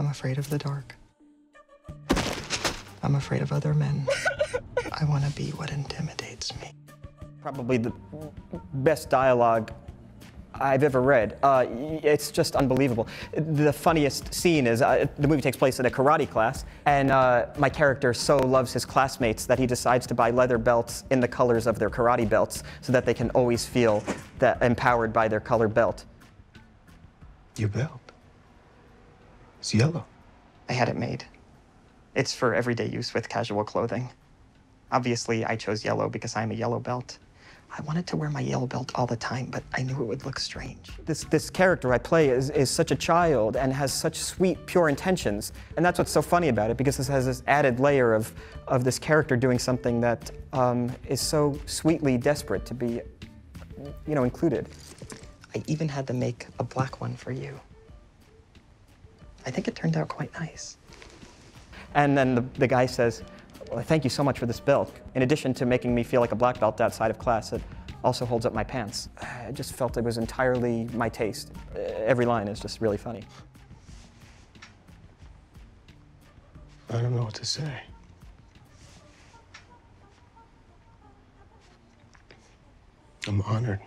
I'm afraid of the dark. I'm afraid of other men. I want to be what intimidates me. Probably the best dialogue I've ever read. Uh, it's just unbelievable. The funniest scene is uh, the movie takes place in a karate class, and uh, my character so loves his classmates that he decides to buy leather belts in the colors of their karate belts so that they can always feel that empowered by their color belt. Your belt. It's yellow. I had it made. It's for everyday use with casual clothing. Obviously, I chose yellow because I'm a yellow belt. I wanted to wear my yellow belt all the time, but I knew it would look strange. This, this character I play is, is such a child and has such sweet, pure intentions. And that's what's so funny about it, because this has this added layer of, of this character doing something that um, is so sweetly desperate to be, you know, included. I even had to make a black one for you. I think it turned out quite nice. And then the, the guy says, well, thank you so much for this belt. In addition to making me feel like a black belt outside of class, it also holds up my pants. I just felt it was entirely my taste. Uh, every line is just really funny. I don't know what to say. I'm honored.